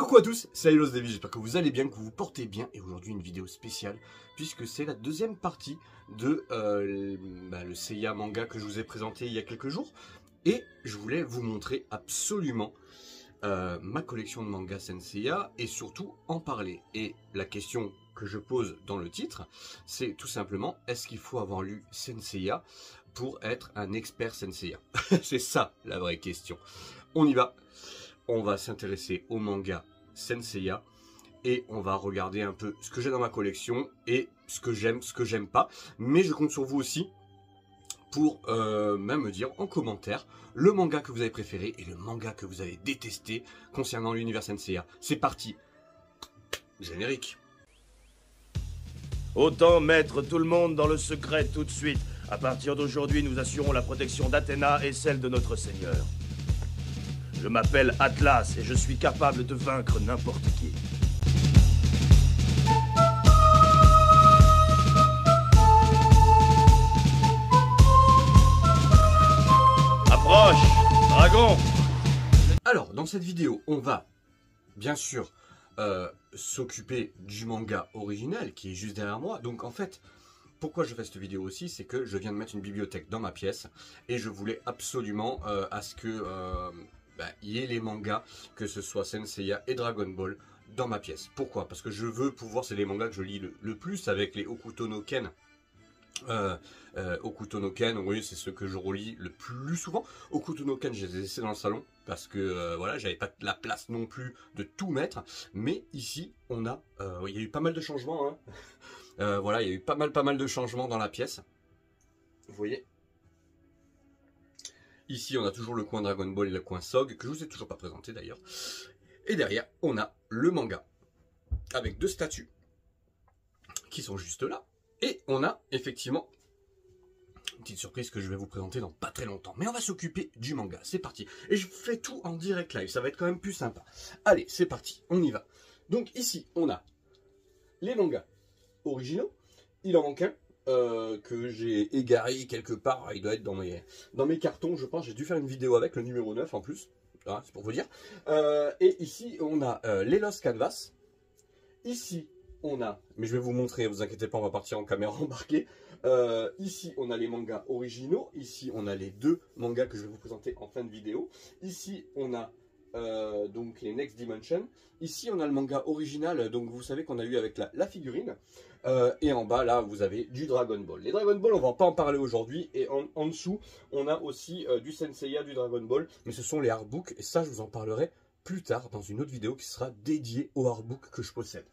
coucou à tous, c'est Alilos David, j'espère que vous allez bien, que vous vous portez bien, et aujourd'hui une vidéo spéciale, puisque c'est la deuxième partie de euh, bah, le Seiya manga que je vous ai présenté il y a quelques jours, et je voulais vous montrer absolument euh, ma collection de mangas Senseiya, et surtout en parler. Et la question que je pose dans le titre, c'est tout simplement, est-ce qu'il faut avoir lu Senseiya pour être un expert Senseiya C'est ça la vraie question. On y va on va s'intéresser au manga Senseiya et on va regarder un peu ce que j'ai dans ma collection et ce que j'aime, ce que j'aime pas. Mais je compte sur vous aussi pour euh, même me dire en commentaire le manga que vous avez préféré et le manga que vous avez détesté concernant l'univers Senseiya. C'est parti Générique Autant mettre tout le monde dans le secret tout de suite. À partir d'aujourd'hui, nous assurons la protection d'Athéna et celle de notre Seigneur. Je m'appelle Atlas et je suis capable de vaincre n'importe qui. Approche Dragon Alors, dans cette vidéo, on va, bien sûr, euh, s'occuper du manga original qui est juste derrière moi. Donc, en fait, pourquoi je fais cette vidéo aussi, c'est que je viens de mettre une bibliothèque dans ma pièce et je voulais absolument euh, à ce que euh, bah, il y ait les mangas, que ce soit Senseiya et Dragon Ball, dans ma pièce. Pourquoi? Parce que je veux pouvoir, c'est les mangas que je lis le, plus avec les Okuto no Ken. Euh, euh, Okuto no Ken, oui, c'est ce que je relis le plus souvent. Okuto no Ken, je les ai laissés dans le salon parce que euh, voilà, j'avais pas la place non plus de tout mettre. Mais ici, on a, il y a eu pas mal de changements. Hein. voilà, il y a eu pas mal, pas mal de changements dans la pièce. Vous voyez, Ici, on a toujours le coin Dragon Ball et le coin Sog, que je vous ai toujours pas présenté d'ailleurs. Et derrière, on a le manga, avec deux statues, qui sont juste là. Et on a effectivement une petite surprise que je vais vous présenter dans pas très longtemps. Mais on va s'occuper du manga, c'est parti. Et je fais tout en direct live, ça va être quand même plus sympa. Allez, c'est parti, on y va. Donc ici, on a les mangas originaux. Il en manque un, euh, que j'ai égaré quelque part. Il doit être dans mes, dans mes cartons, je pense. J'ai dû faire une vidéo avec le numéro 9 en plus. c'est pour vous dire. Euh, et ici, on a euh, les Lost Canvas. Ici, on a, mais je vais vous montrer, vous inquiétez pas, on va partir en caméra embarquée. ici, on a les mangas originaux. Ici, on a les deux mangas que je vais vous présenter en fin de vidéo. Ici, on a euh, donc les Next Dimension. Ici, on a le manga original, donc vous savez qu'on a eu avec la, figurine. Euh, et en bas, là, vous avez du Dragon Ball. Les Dragon Ball, on va pas en parler aujourd'hui. Et en, dessous, on a aussi euh, du Senseiya, du Dragon Ball. Mais ce sont les artbooks. Et ça, je vous en parlerai plus tard dans une autre vidéo qui sera dédiée aux artbooks que je possède.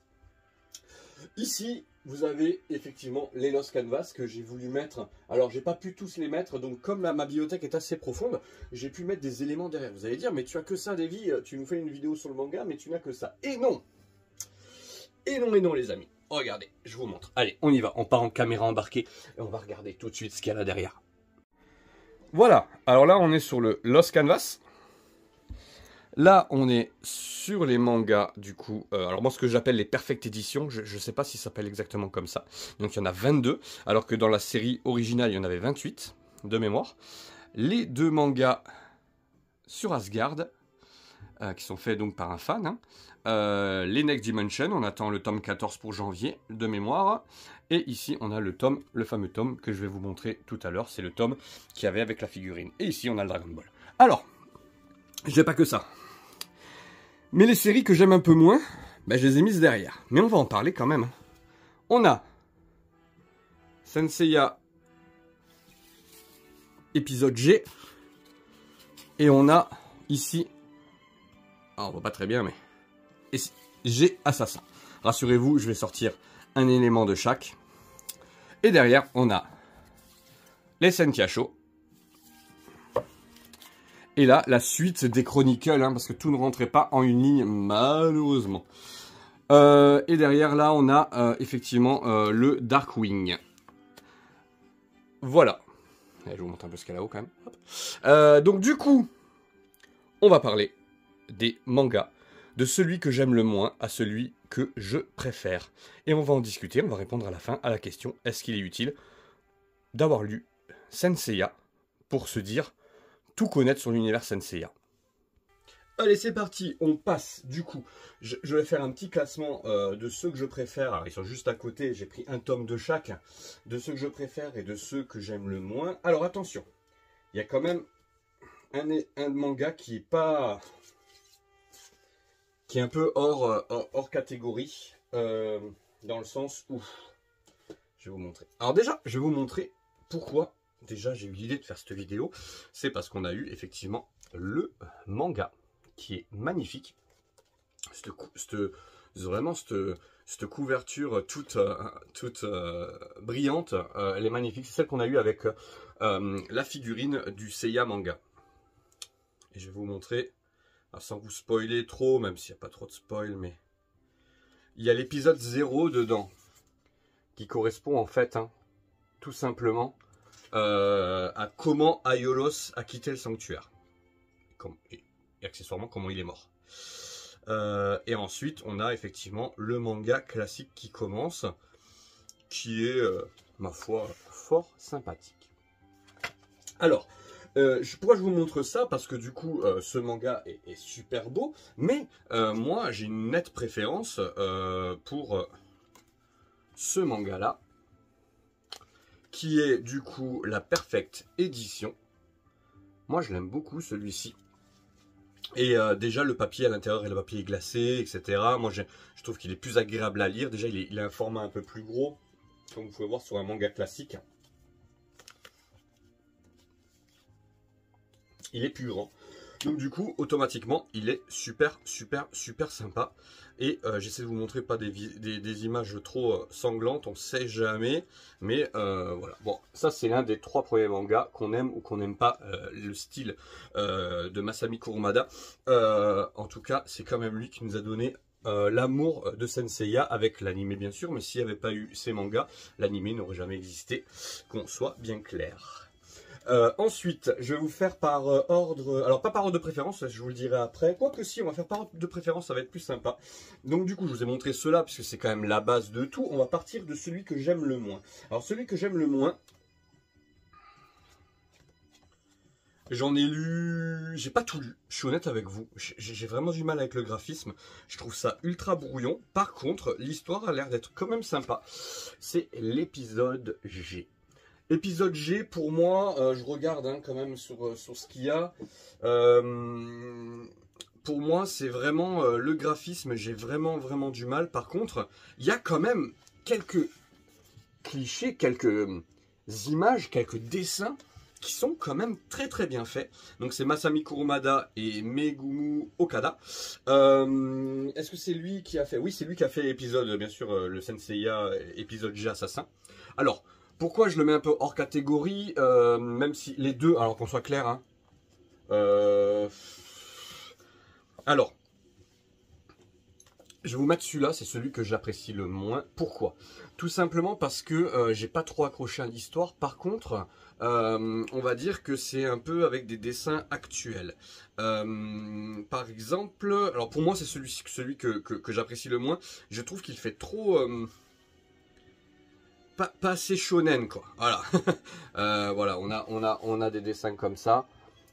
Ici, vous avez effectivement les Lost Canvas que j'ai voulu mettre. Alors, j'ai pas pu tous les mettre, donc comme ma bibliothèque est assez profonde, j'ai pu mettre des éléments derrière. Vous allez dire, mais tu as que ça, Davy, tu nous fais une vidéo sur le manga, mais tu n'as que ça. Et non Et non, et non, les amis. Regardez, je vous montre. Allez, on y va. On part en caméra embarquée et on va regarder tout de suite ce qu'il y a là derrière. Voilà. Alors là, on est sur le Lost Canvas. Là, on est sur les mangas, du coup. Euh, alors moi, ce que j'appelle les Perfect Editions, je ne sais pas si ça s'appelle exactement comme ça. Donc il y en a 22, alors que dans la série originale, il y en avait 28, de mémoire. Les deux mangas sur Asgard, euh, qui sont faits donc par un fan. Hein. Euh, les Next Dimension, on attend le tome 14 pour janvier, de mémoire. Et ici, on a le tome, le fameux tome que je vais vous montrer tout à l'heure. C'est le tome qui avait avec la figurine. Et ici, on a le Dragon Ball. Alors, j'ai pas que ça. Mais les séries que j'aime un peu moins, ben, je les ai mises derrière. Mais on va en parler quand même. On a Senseiya épisode G. Et on a ici... Ah, on voit pas très bien, mais... G Assassin. Rassurez-vous, je vais sortir un élément de chaque. Et derrière, on a les Show. Et là, la suite des Chronicles, hein, parce que tout ne rentrait pas en une ligne, malheureusement. Euh, et derrière, là, on a euh, effectivement euh, le Darkwing. Voilà. je vous montre un peu ce qu'il y a là-haut, quand même. donc, du coup, on va parler des mangas. De celui que j'aime le moins à celui que je préfère. Et on va en discuter, on va répondre à la fin à la question, est-ce qu'il est utile d'avoir lu Senseiya pour se dire tout connaître sur l'univers Senseiya. Allez, c'est parti, on passe. Du coup, je, vais faire un petit classement euh, de ceux que je préfère. Alors, ils sont juste à côté, j'ai pris un tome de chaque. De ceux que je préfère et de ceux que j'aime le moins. Alors, attention, il y a quand même un, manga qui est pas... qui est un peu hors, euh, hors, catégorie. Euh, dans le sens où... Je vais vous montrer. Alors déjà, je vais vous montrer pourquoi déjà j'ai eu l'idée de faire cette vidéo. C'est parce qu'on a eu effectivement le manga qui est magnifique. Cette, vraiment cette, couverture toute, euh, brillante, euh, elle est magnifique. C'est celle qu'on a eue avec euh, la figurine du Seiya manga. Et je vais vous montrer, sans vous spoiler trop, même s'il n'y a pas trop de spoil, mais il y a l'épisode 0 dedans, qui correspond en fait, hein, tout simplement, à comment Aiolos a quitté le sanctuaire. et accessoirement comment il est mort. Euh, et ensuite, on a effectivement le manga classique qui commence, qui est, euh, ma foi, fort sympathique. Alors, euh, pourquoi je vous montre ça? Parce que du coup, ce manga est, est, super beau, mais moi, j'ai une nette préférence pour ce manga-là, qui est du coup la Perfect Edition. Moi, je l'aime beaucoup, celui-ci. Et euh, déjà, le papier à l'intérieur et le papier est glacé, etc. Moi, je, trouve qu'il est plus agréable à lire. Déjà, il, a un format un peu plus gros, comme vous pouvez voir sur un manga classique. Il est plus grand. Donc du coup, automatiquement, il est super, super, super sympa. Et euh, j'essaie de vous montrer pas des, images trop euh, sanglantes, on sait jamais. Mais euh, voilà, bon, ça c'est l'un des trois premiers mangas qu'on aime ou qu'on n'aime pas le style de Masami Kurumada. en tout cas, c'est quand même lui qui nous a donné l'amour de Senseiya avec l'anime bien sûr, mais s'il n'y avait pas eu ces mangas, l'anime n'aurait jamais existé, qu'on soit bien clair. Euh, ensuite, je vais vous faire par euh, ordre, alors pas par ordre de préférence, je vous le dirai après, quoique si, on va faire par ordre de préférence, ça va être plus sympa. Donc du coup, je vous ai montré cela, puisque c'est quand même la base de tout, on va partir de celui que j'aime le moins. Alors celui que j'aime le moins, J'en ai lu, j'ai pas tout lu, je suis honnête avec vous, j'ai vraiment du mal avec le graphisme, je trouve ça ultra brouillon. Par contre, l'histoire a l'air d'être quand même sympa. C'est l'épisode G. Épisode G, pour moi, euh, je regarde hein, quand même sur, euh, sur ce qu'il y a. Euh, pour moi, c'est vraiment le graphisme, j'ai vraiment, vraiment du mal. Par contre, il y a quand même quelques clichés, quelques images, quelques dessins qui sont quand même très très bien faits. Donc c'est Masami Kurumada et Megumu Okada. Est-ce que c'est lui qui a fait? Oui, c'est lui qui a fait l'épisode, bien sûr, le Senseiya, épisode G Assassin. Alors, pourquoi je le mets un peu hors catégorie, euh, même si les deux, alors qu'on soit clair, hein, euh, alors, je vais vous mettre celui-là, c'est celui que j'apprécie le moins. Pourquoi? Tout simplement parce que euh, j'ai pas trop accroché à l'histoire. Par contre, on va dire que c'est un peu avec des dessins actuels. par exemple, alors pour moi c'est celui, que j'apprécie le moins. Je trouve qu'il fait trop pas, assez shonen quoi. Voilà. Euh, voilà, on a, on, a, on a des dessins comme ça.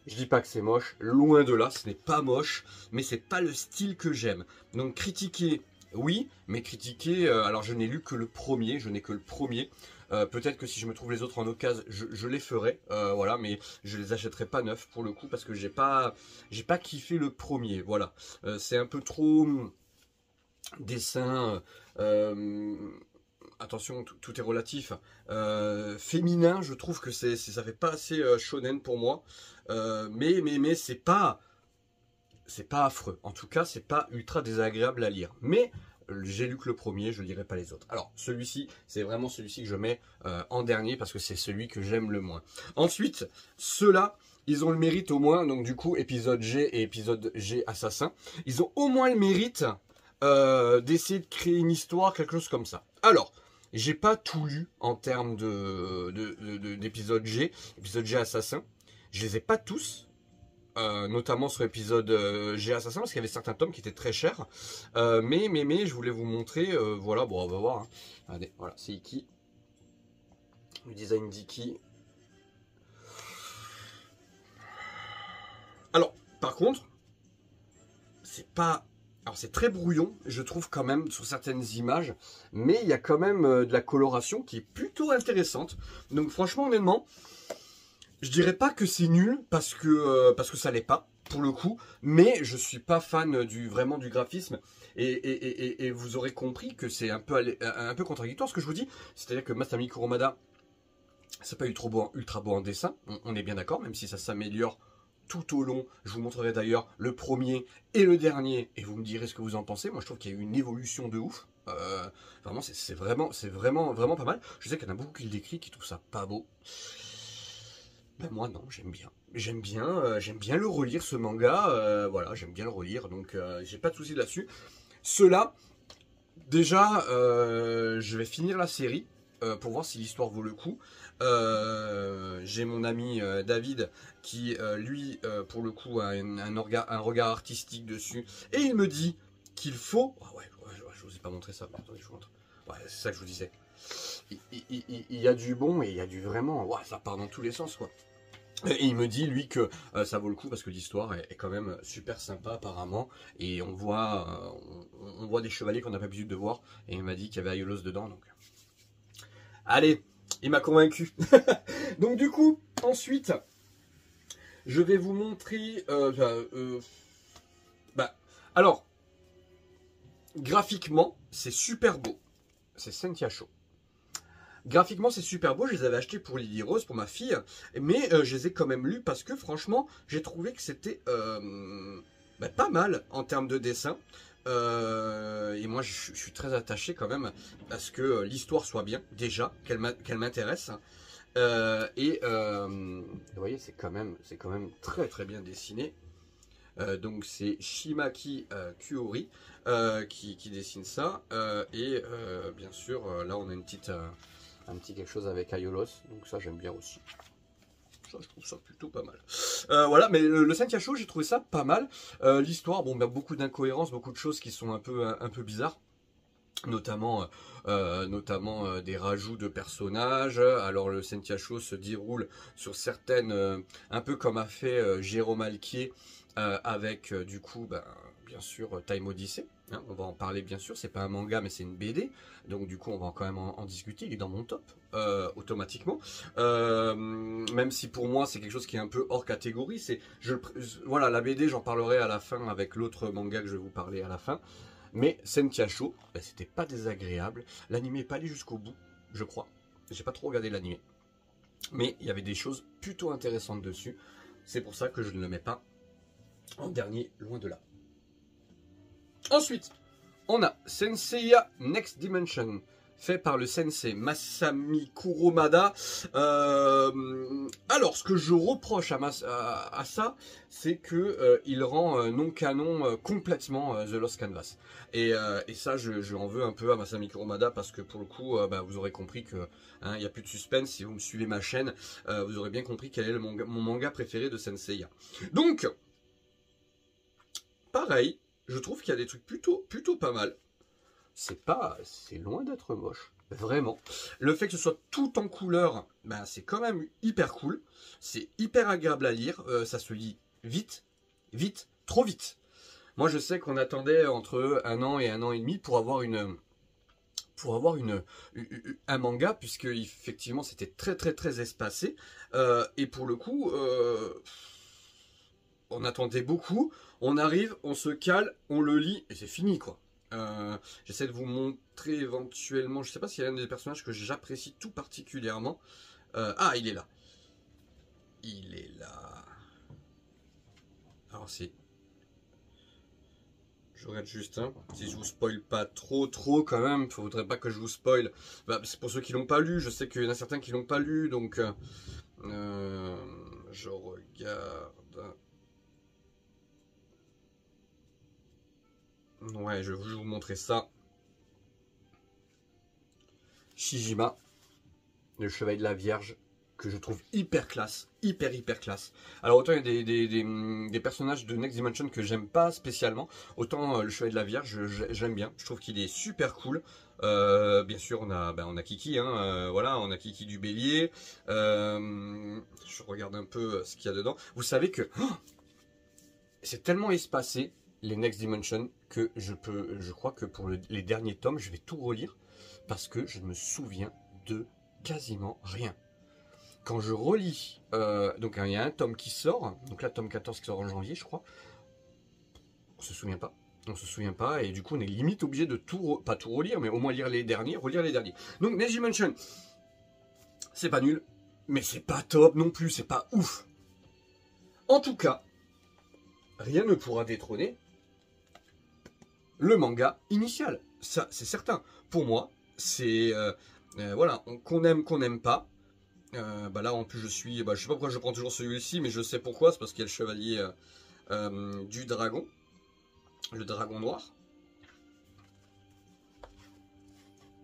Je dis pas que c'est moche, loin de là, ce n'est pas moche, mais c'est pas le style que j'aime. Donc critiquer, oui, mais critiquer, euh, alors je n'ai lu que le premier, je n'ai que le premier. Euh, peut-être que si je me trouve les autres en occasion, je, les ferai, voilà, mais je les achèterai pas neufs pour le coup parce que j'ai pas, j'ai pas kiffé le premier, voilà. c'est un peu trop hum, dessin attention, tout est relatif, euh, féminin, je trouve que c'est, ça fait pas assez euh, shonen pour moi. Euh, mais mais, mais c'est pas, c'est pas affreux. En tout cas, c'est pas ultra désagréable à lire. Mais j'ai lu que le premier, je lirai pas les autres. Alors, celui-ci, c'est vraiment celui-ci que je mets en dernier parce que c'est celui que j'aime le moins. Ensuite, ceux-là, ils ont le mérite au moins, donc du coup, épisode G et épisode G Assassin, ils ont au moins le mérite d'essayer de créer une histoire, quelque chose comme ça. Alors, j'ai pas tout lu en termes d'épisode G, épisode G Assassin. Je les ai pas tous, euh, notamment sur l'épisode euh, G Assassin, parce qu'il y avait certains tomes qui étaient très chers. Euh, mais, mais, mais, je voulais vous montrer, voilà, bon, on va voir. Hein. Allez, voilà, c'est Iki. Le design d'Iki. Alors, par contre, c'est pas alors c'est très brouillon, je trouve quand même sur certaines images, mais il y a quand même euh, de la coloration qui est plutôt intéressante. Donc franchement honnêtement, je dirais pas que c'est nul parce que euh, parce que ça l'est pas pour le coup, mais je suis pas fan vraiment du graphisme et, vous aurez compris que c'est un peu un peu contradictoire ce que je vous dis, c'est-à-dire que Masami Kuromada c'est pas ultra beau, ultra beau en dessin, on est bien d'accord, même si ça s'améliore tout au long. Je vous montrerai d'ailleurs le premier et le dernier, et vous me direz ce que vous en pensez. Moi, je trouve qu'il y a eu une évolution de ouf. Euh, vraiment, c'est vraiment, c'est vraiment, vraiment pas mal. Je sais qu'il y en a beaucoup qui le décrivent, qui trouvent ça pas beau. Ben moi non, j'aime bien. J'aime bien, euh, j'aime bien le relire ce manga. Euh, voilà, j'aime bien le relire, donc j'ai pas de soucis là-dessus. Cela, déjà, je vais finir la série pour voir si l'histoire vaut le coup. Euh, j'ai mon ami euh, David qui, euh, lui, pour le coup, a un, regard artistique dessus. Et il me dit qu'il faut... Ah ouais, je vous ai pas montré ça, mais attendez, je vous montre. Ouais, c'est ça que je vous disais. Il, y a du bon et il y a du vraiment... Ouais, ça part dans tous les sens, quoi. Et il me dit, lui, que ça vaut le coup parce que l'histoire est, quand même super sympa, apparemment. Et on voit, on, voit des chevaliers qu'on n'a pas l'habitude de voir. Et il m'a dit qu'il y avait Ayolos dedans, donc... Allez, il m'a convaincu. Donc du coup, ensuite, je vais vous montrer... Euh, euh, bah, alors, graphiquement, c'est super beau. C'est Sentia Show. Graphiquement, c'est super beau. Je les avais achetés pour Lily Rose, pour ma fille. Mais euh, je les ai quand même lus parce que franchement, j'ai trouvé que c'était bah, pas mal en termes de dessin. Euh, et moi, je, suis très attaché quand même à ce que l'histoire soit bien, déjà, qu'elle m'intéresse. Euh, et euh, vous voyez, c'est quand même, quand même très très bien dessiné. donc c'est Shimaki Kuori qui, qui, dessine ça. et bien sûr, là on a une petite, un petit quelque chose avec Ayolos. Donc ça j'aime bien aussi je trouve ça plutôt pas mal. Euh, voilà, mais le, le Show, j'ai trouvé ça pas mal. Euh, l'histoire, bon, ben, beaucoup d'incohérences, beaucoup de choses qui sont un peu, un, peu bizarres notamment, euh, notamment des rajouts de personnages. Alors le Sentia Show se déroule sur certaines, un peu comme a fait Jérôme Alquier avec du coup, ben, bien sûr, Time Odyssey. Hein, on va en parler bien sûr, c'est pas un manga mais c'est une BD, donc du coup on va quand même en, discuter, il est dans mon top euh, automatiquement, euh, même si pour moi c'est quelque chose qui est un peu hors catégorie, c'est, voilà la BD j'en parlerai à la fin avec l'autre manga que je vais vous parler à la fin, mais Sentia Show, ben, c'était pas désagréable, l'anime est pas allé jusqu'au bout, je crois, j'ai pas trop regardé l'anime, mais il y avait des choses plutôt intéressantes dessus, c'est pour ça que je ne le mets pas en dernier, loin de là. Ensuite, on a Senseiya Next Dimension, fait par le sensei Masami Kuromada. Euh, alors, ce que je reproche à, ça, c'est que euh, rend euh, non canon complètement The Lost Canvas. Et, ça, je, en veux un peu à Masami Kuromada parce que pour le coup, bah, vous aurez compris que hein, il n'y a plus de suspense. Si vous me suivez ma chaîne, vous aurez bien compris quel est mon manga préféré de Senseiya. Donc, pareil, je trouve qu'il y a des trucs plutôt, plutôt pas mal. C'est pas, c'est loin d'être moche, vraiment. Le fait que ce soit tout en couleur, ben c'est quand même hyper cool. C'est hyper agréable à lire, euh, ça se lit vite, vite, trop vite. Moi, je sais qu'on attendait entre un an et un an et demi pour avoir une, pour avoir une, un manga, puisque effectivement c'était très très très espacé. Euh, et pour le coup, euh, on attendait beaucoup, on arrive, on se cale, on le lit, et c'est fini, quoi. Euh, j'essaie de vous montrer éventuellement, je sais pas s'il y a un des personnages que j'apprécie tout particulièrement. Euh, ah, il est là. Il est là. Alors c'est... Je regarde juste, hein, si je vous spoil pas trop trop quand même, faudrait pas que je vous spoil. Bah, c'est pour ceux qui l'ont pas lu, je sais qu'il y en a certains qui l'ont pas lu, donc... Euh, je regarde... Ouais, je vais vous montrer ça. Shijima, le chevalier de la Vierge, que je trouve hyper classe, hyper hyper classe. Alors autant il y a des, personnages de Next Dimension que j'aime pas spécialement, autant euh, le chevalier de la Vierge j'aime bien. Je trouve qu'il est super cool. Euh, bien sûr on a, ben, on a Kiki, hein, euh, voilà, on a Kiki du Bélier. je regarde un peu ce qu'il y a dedans. Vous savez que oh, c'est tellement espacé les Next Dimension que je peux, je crois que pour les derniers tomes, je vais tout relire parce que je me souviens de quasiment rien. Quand je relis, euh, donc il y a un tome qui sort, donc là tome 14 qui sort en janvier, je crois. On se souvient pas. On se souvient pas et du coup on est limite obligé de tout, pas tout relire, mais au moins lire les derniers, relire les derniers. Donc Next Dimension, c'est pas nul, mais c'est pas top non plus, c'est pas ouf. En tout cas, rien ne pourra détrôner le manga initial. Ça, c'est certain. Pour moi, c'est euh, euh, voilà, qu'on aime, qu'on n'aime pas. Euh, bah là, en plus, je suis, bah, je sais pas pourquoi je prends toujours celui-ci, mais je sais pourquoi. C'est parce qu'il y a le chevalier du dragon, le dragon noir.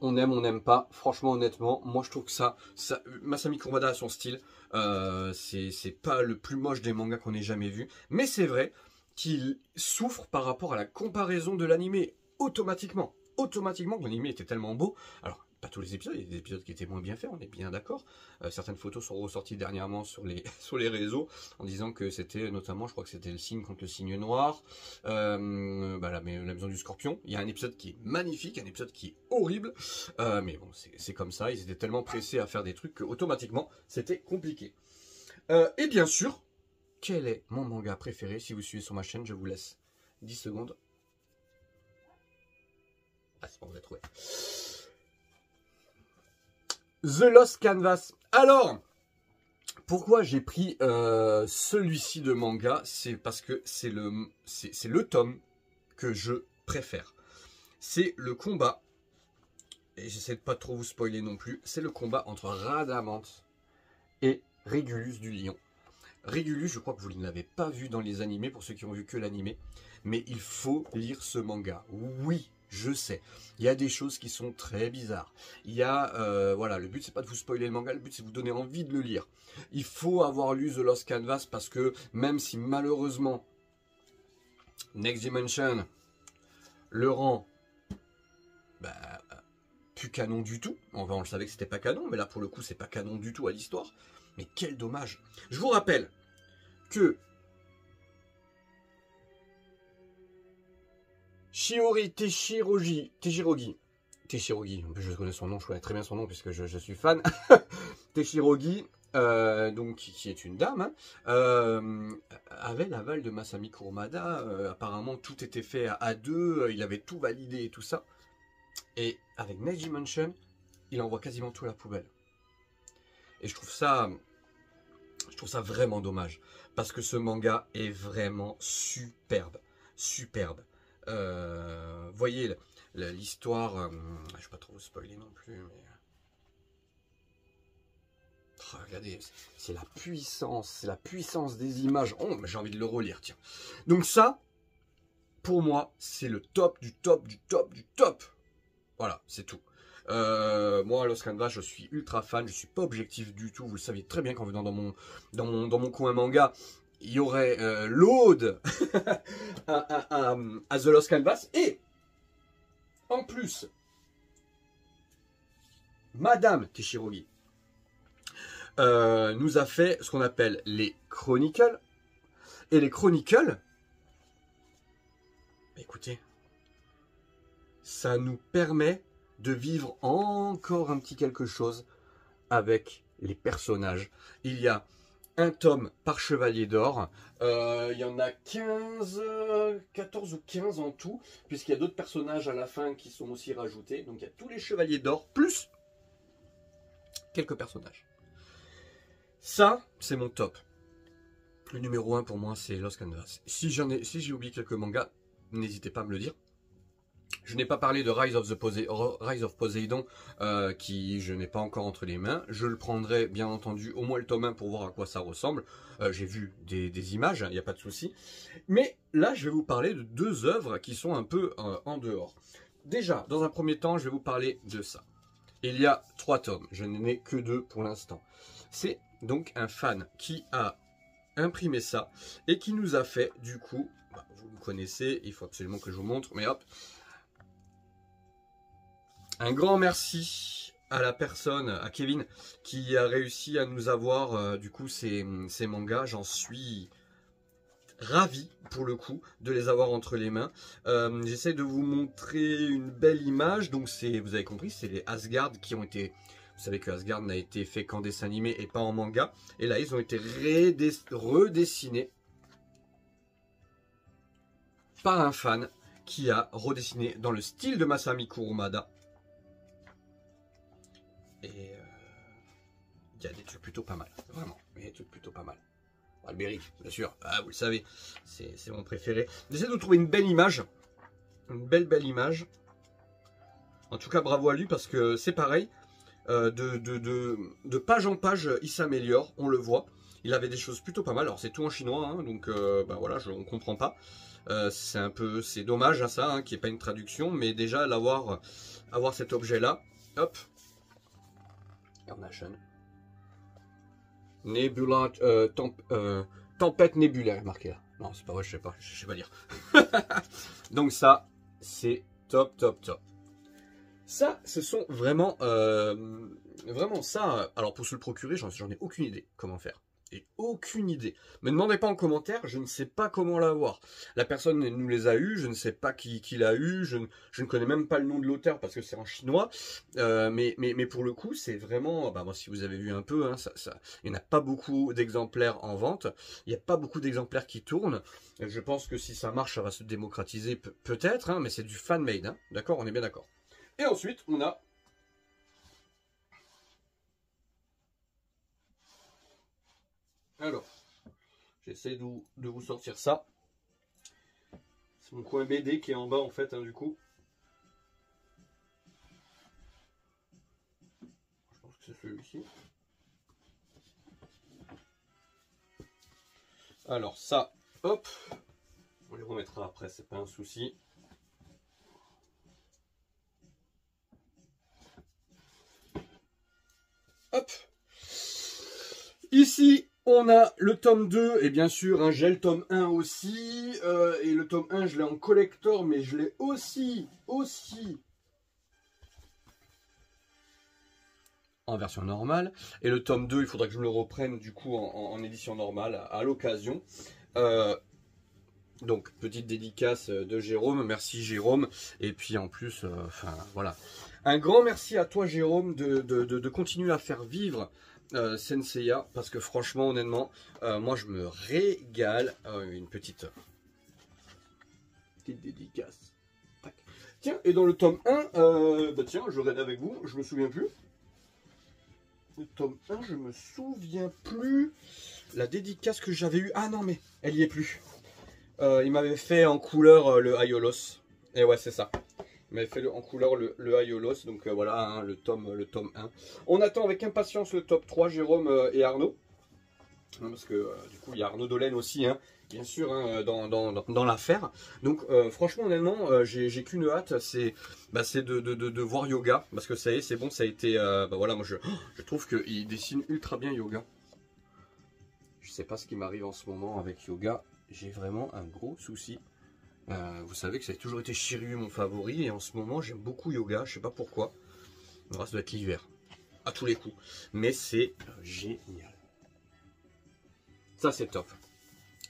On aime, on n'aime pas. Franchement, honnêtement, moi je trouve que ça, ça Masami Kurumada a son style. c'est pas le plus moche des mangas qu'on ait jamais vu, mais c'est vrai qu'il souffre par rapport à la comparaison de l'animé automatiquement. Automatiquement, l'animé était tellement beau. Alors, pas tous les épisodes, il y a des épisodes qui étaient moins bien faits, on est bien d'accord. Euh, certaines photos sont ressorties dernièrement sur les, réseaux en disant que c'était notamment, je crois que c'était le signe contre le signe noir, euh, bah, la, maison du scorpion. Il y a un épisode qui est magnifique, un épisode qui est horrible, euh, mais bon, c'est comme ça, ils étaient tellement pressés à faire des trucs que automatiquement c'était compliqué. Et bien sûr, quel est mon manga préféré Si vous suivez sur ma chaîne, je vous laisse 10 secondes. Ah, c'est bon, vous avez trouvé. The Lost Canvas. Alors, pourquoi j'ai pris euh, celui-ci de manga? C'est parce que c'est le, tome que je préfère. C'est le combat, et j'essaie de pas trop vous spoiler non plus, c'est le combat entre Radamante et Régulus du Lion. Régulus, je crois que vous ne l'avez pas vu dans les animés, pour ceux qui ont vu que l'animé, mais il faut lire ce manga. Oui, je sais. Il y a des choses qui sont très bizarres. Il y a, euh, voilà, le but c'est pas de vous spoiler le manga, le but c'est de vous donner envie de le lire. Il faut avoir lu The Lost Canvas parce que même si malheureusement Next Dimension le rend bah, plus canon du tout. Enfin, on le savait que c'était pas canon, mais là pour le coup c'est pas canon du tout à l'histoire. Mais quel dommage. Je vous rappelle que Shiori Teshirogi, Teshirogi, Teshirogi, je connais son nom, je connais très bien son nom puisque je, suis fan. Teshirogi, euh, donc qui est une dame, hein, euh, avait l'aval de Masami Kurumada. Euh, apparemment, tout était fait à, deux, il avait tout validé et tout ça. Et avec Neji Mansion, il envoie quasiment tout à la poubelle. Et je trouve ça, je trouve ça vraiment dommage. Parce que ce manga est vraiment superbe. Superbe. Euh, voyez l'histoire. Euh, je ne vais pas trop vous spoiler non plus, mais. Oh, regardez, c'est la puissance, c'est la puissance des images. Oh, j'ai envie de le relire, tiens. Donc ça, pour moi, c'est le top du top du top du top. Voilà, c'est tout. Euh, moi, Los Canvas, je suis ultra fan, je suis pas objectif du tout. Vous le savez très bien vous venez dans mon, dans mon, coin manga, il y aurait euh, l'ode à, The Lost Canvas. Et, en plus, Madame Teshirogi euh, nous a fait ce qu'on appelle les Chronicles. Et les Chronicles, écoutez, ça nous permet de vivre encore un petit quelque chose avec les personnages. Il y a un tome par chevalier d'or. Euh, il y en a 15, 14 ou 15 en tout, puisqu'il y a d'autres personnages à la fin qui sont aussi rajoutés. Donc il y a tous les chevaliers d'or, plus quelques personnages. Ça, c'est mon top. Le numéro 1 pour moi, c'est Lost Canvas. Si j'ai oublié quelques mangas, n'hésitez pas à me le dire. Je n'ai pas parlé de Rise of, Poseidon, euh, qui je n'ai pas encore entre les mains. Je le prendrai bien entendu au moins le tome 1 pour voir à quoi ça ressemble. Euh, j'ai vu des, images, il hein, n'y a pas de souci. Mais là, je vais vous parler de deux œuvres qui sont un peu euh, en dehors. Déjà, dans un premier temps, je vais vous parler de ça. Il y a trois tomes, je n'en ai que deux pour l'instant. C'est donc un fan qui a imprimé ça et qui nous a fait du coup, bah, vous me connaissez, il faut absolument que je vous montre, mais hop, un grand merci à la personne, à Kevin, qui a réussi à nous avoir euh, du coup ces, mangas. J'en suis ravi pour le coup de les avoir entre les mains. Euh, j'essaie de vous montrer une belle image. Donc c'est, vous avez compris, c'est les Asgard qui ont été... Vous savez que Asgard n'a été fait qu'en dessin animé et pas en manga. Et là, ils ont été redessinés par un fan qui a redessiné dans le style de Masami Kurumada. Et euh, il y a des trucs plutôt pas mal, vraiment, il y a des trucs plutôt pas mal. Albéric, bien sûr, ah, vous le savez, c'est mon préféré. J'essaie de trouver une belle image, une belle belle image. En tout cas, bravo à lui parce que c'est pareil, euh, de, page en page, il s'améliore, on le voit. Il avait des choses plutôt pas mal. Alors c'est tout en chinois, hein, donc euh, bah voilà, je, on comprend pas. Euh, c'est un peu, c'est dommage à ça, hein, qu'il n'y ait pas une traduction, mais déjà l'avoir, avoir cet objet-là, hop, Carnation, euh, euh, tempête nébulaire, marqué là. Non, c'est pas vrai, je sais pas, je sais pas lire. Donc ça, c'est top, top, top. Ça, ce sont vraiment, vraiment ça. Alors pour se le procurer, j'en ai aucune idée comment faire et aucune idée. Me demandez pas en commentaire, je ne sais pas comment l'avoir. La personne nous les a eu, je ne sais pas qui, l'a eu, je ne, connais même pas le nom de l'auteur parce que c'est en chinois. Euh, mais, pour le coup, c'est vraiment, bah, si vous avez vu un peu, hein, ça, il n'y a pas beaucoup d'exemplaires en vente. Il n'y a pas beaucoup d'exemplaires qui tournent. Je pense que si ça marche, ça va se démocratiser peut-être, hein, mais c'est du fan-made. Hein, d'accord On est bien d'accord. Et ensuite, on a Alors, j'essaie de, vous sortir ça. C'est mon coin BD qui est en bas en fait, hein, du coup. Je pense que c'est celui-ci. Alors ça, hop, on les remettra après, c'est pas un souci. Hop. Ici, on a le tome 2 et bien sûr un gel tome 1 aussi. Euh, et le tome 1 je l'ai en collector mais je l'ai aussi, aussi en version normale. Et le tome 2 il faudra que je me le reprenne du coup en, édition normale à, l'occasion. Euh, donc petite dédicace de Jérôme, merci Jérôme. Et puis en plus, euh, voilà. Un grand merci à toi Jérôme de continuer à faire vivre euh, Senseiya parce que franchement honnêtement euh, moi je me régale. Euh, une petite petite dédicace. Tiens et dans le tome 1 bah tiens je raide avec vous je me souviens plus. Le tome 1 je me souviens plus. La dédicace que j'avais eu ah non mais elle y est plus. Il m'avait fait en couleur le Ayolos et ouais c'est ça mais fait en couleur le, le donc euh, voilà hein, le, tome, le tome 1. On attend avec impatience le top 3, Jérôme euh, et Arnaud. Hein, parce que euh, du coup il y a Arnaud Dolène aussi, hein, bien sûr, dans, dans, l'affaire. Donc franchement honnêtement, j'ai qu'une hâte, c'est bah, de, voir Yoga, parce que ça y est, c'est bon, ça a été... bah voilà, moi je, je trouve qu'il dessine ultra bien Yoga. Je sais pas ce qui m'arrive en ce moment avec Yoga, j'ai vraiment un gros souci. Euh, vous savez que ça a toujours été Shiryu mon favori et en ce moment j'aime beaucoup yoga, je sais pas pourquoi. ça doit être l'hiver, à tous les coups. Mais c'est génial. Ça c'est top.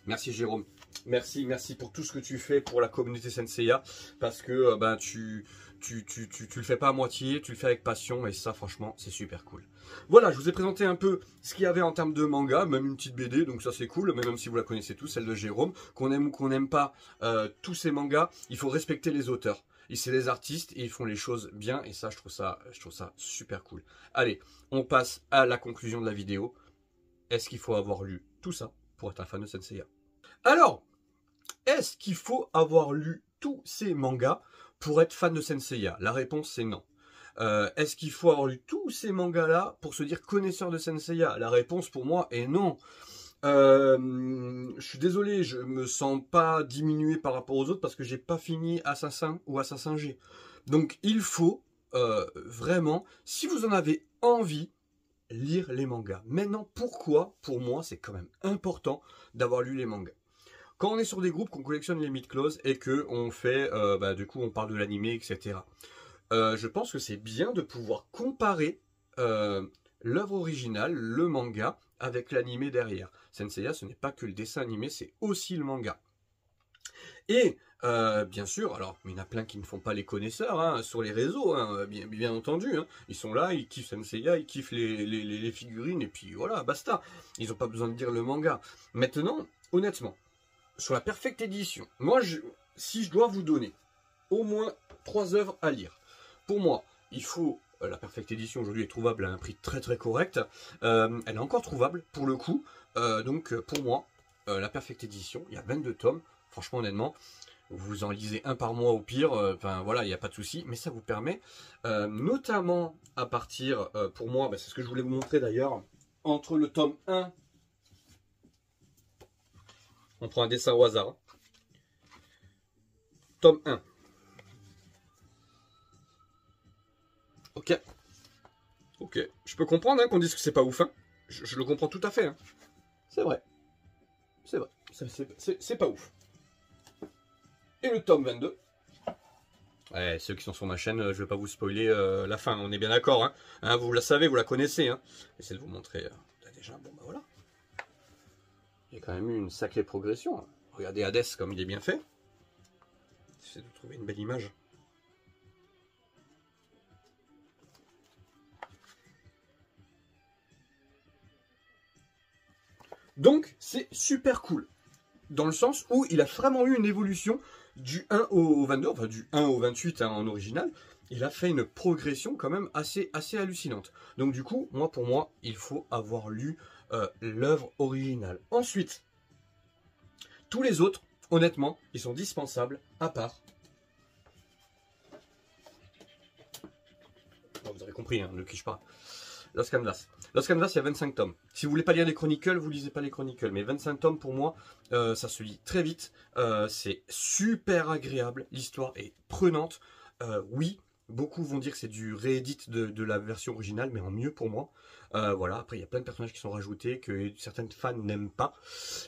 Merci Jérôme. Merci, merci pour tout ce que tu fais pour la communauté Senseiya. Parce que euh, ben, tu, tu, tu, tu, le fais pas à moitié, tu le fais avec passion. Et ça, franchement, c'est super cool. Voilà, je vous ai présenté un peu ce qu'il y avait en termes de manga, même une petite BD, donc ça c'est cool, mais même si vous la connaissez tous, celle de Jérôme, qu'on aime ou qu'on n'aime pas euh, tous ces mangas, il faut respecter les auteurs. C'est des artistes et ils font les choses bien et ça je trouve ça je trouve ça super cool. Allez, on passe à la conclusion de la vidéo. Est-ce qu'il faut avoir lu tout ça pour être un fan de Senseiya? Alors, est-ce qu'il faut avoir lu tous ces mangas pour être fan de Senseiya? La réponse c'est non. Euh, est-ce qu'il faut avoir lu tous ces mangas-là pour se dire connaisseur de Senseiya? La réponse pour moi est non. Euh, je suis désolé, je me sens pas diminué par rapport aux autres parce que j'ai pas fini Assassin ou Assassin G. Donc il faut euh, vraiment, si vous en avez envie, lire les mangas. Maintenant, pourquoi Pour moi, c'est quand même important d'avoir lu les mangas? Quand on est sur des groupes, qu'on collectionne les mid close et que on fait, bah, du coup, on parle de l'animé, etc. Euh, je pense que c'est bien de pouvoir comparer euh, l'œuvre originale, le manga, avec l'animé derrière. Senseiya, ce n'est pas que le dessin animé, c'est aussi le manga. Et euh, bien sûr, alors il y en a plein qui ne font pas les connaisseurs hein, sur les réseaux, hein, bien, entendu. Hein. Ils sont là, ils kiffent Senseiya, ils kiffent les, figurines, et puis voilà, basta. Ils n'ont pas besoin de dire le manga. Maintenant, honnêtement, sur la perfecte édition, moi, si je dois vous donner au moins trois œuvres à lire, pour moi, il faut euh, la perfecte édition aujourd'hui est trouvable à un prix très très correct. Euh, elle est encore trouvable pour le coup. donc pour moi, la perfecte édition, il y a 22 tomes. Franchement, honnêtement, vous en lisez un par mois au pire, euh, enfin voilà, il n'y a pas de souci, mais ça vous permet, euh, notamment à partir, euh, pour moi, bah, c'est ce que je voulais vous montrer d'ailleurs, entre le tome 1, on prend un dessin au hasard, tome 1, ok, ok, je peux comprendre hein, qu'on dise que c'est pas ouf, hein. je, le comprends tout à fait, hein. c'est vrai, c'est vrai, c'est pas ouf et le tome 22. Ouais, ceux qui sont sur ma chaîne, euh, je vais pas vous spoiler euh, la fin, on est bien d'accord. Hein. hein. vous la savez, vous la connaissez. Hein. J'essaie de vous montrer. Euh, déjà, bon bah voilà. Il y a quand même eu une sacrée progression. Regardez Hades comme il est bien fait. J'essaie de trouver une belle image. Donc, c'est super cool. Dans le sens où il a vraiment eu une évolution du 1 au 22, enfin du 1 au 28 hein, en original, il a fait une progression quand même assez, assez hallucinante. Donc du coup, moi pour moi, il faut avoir lu euh, l'œuvre originale. Ensuite, tous les autres, honnêtement, ils sont dispensables, à part... vous avez compris, hein, ne cliche pas. Lost Canvas. Lost Canvas, il y a 25 tomes. Si vous voulez pas lire les Chronicles, vous lisez pas les Chronicles. Mais 25 tomes, pour moi, euh, ça se lit très vite. Euh, c'est super agréable. L'histoire est prenante. Oui, beaucoup vont dire que c'est du réédit de, la version originale, mais en mieux pour moi. voilà, après, il y a plein de personnages qui sont rajoutés, que certaines fans n'aiment pas.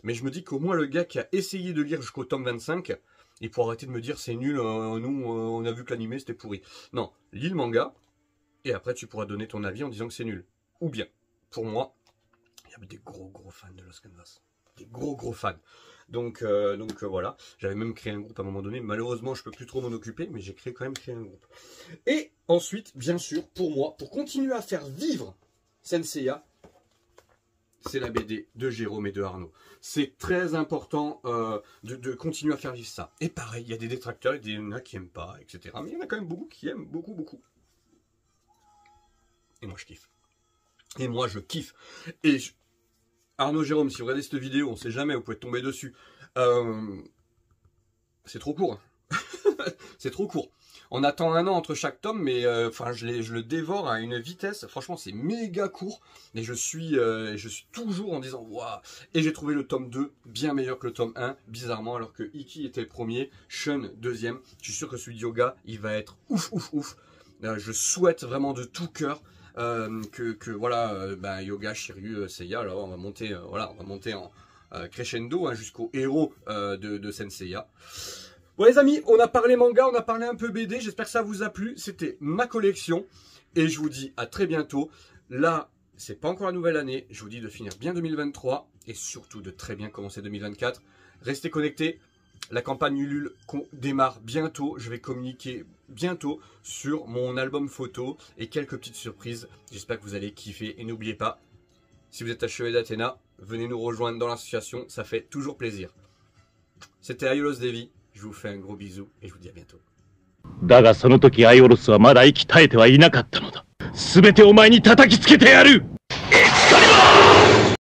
Mais je me dis qu'au moins, le gars qui a essayé de lire jusqu'au tome 25, il pourra arrêter de me dire c'est nul, nous, on a vu que l'animé, c'était pourri. Non, lis le manga, et après, tu pourras donner ton avis en disant que c'est nul. Ou bien, pour moi, il y a des gros gros fans de Los Canvas. Des gros gros fans. Donc, euh, donc euh, voilà, j'avais même créé un groupe à un moment donné. Malheureusement, je peux plus trop m'en occuper, mais j'ai quand même créé un groupe. Et ensuite, bien sûr, pour moi, pour continuer à faire vivre Senseiya, c'est la BD de Jérôme et de Arnaud. C'est très important euh, de, continuer à faire vivre ça. Et pareil, il y a des détracteurs, il y en a qui n'aiment pas, etc. Mais il y en a quand même beaucoup qui aiment beaucoup, beaucoup. Et moi, je kiffe. Et moi, je kiffe. Et Arnaud Jérôme, si vous regardez cette vidéo, on sait jamais, vous pouvez tomber dessus. Euh, c'est trop court. c'est trop court. On attend un an entre chaque tome, mais euh, je, le dévore à une vitesse. Franchement, c'est méga court. Et je suis, euh, je suis toujours en disant waouh. Et j'ai trouvé le tome 2 bien meilleur que le tome 1, bizarrement, alors que Iki était premier, Shun deuxième. Je suis sûr que celui de yoga, il va être ouf, ouf, ouf. je souhaite vraiment de tout cœur euh, que, voilà, euh, ben, Yoga, Shiryu, euh, Seiya, alors on va monter, voilà, on va monter en crescendo hein, jusqu'au héros de, de Senseiya. Bon les amis, on a parlé manga, on a parlé un peu BD, j'espère que ça vous a plu. C'était ma collection et je vous dis à très bientôt. Là, c'est pas encore la nouvelle année, je vous dis de finir bien 2023 et surtout de très bien commencer 2024. Restez connectés, la campagne Ulule démarre bientôt. Je vais communiquer bientôt sur mon album photo et quelques petites surprises. J'espère que vous allez kiffer. Et n'oubliez pas, si vous êtes à Chevalier d'Athéna, venez nous rejoindre dans l'association. Ça fait toujours plaisir. C'était Ayolos Devi. Je vous fais un gros bisou et je vous dis à bientôt. だがその時アイオロスはまだ息絶えてはいなかったのだ。すべてお前に叩きつけてやる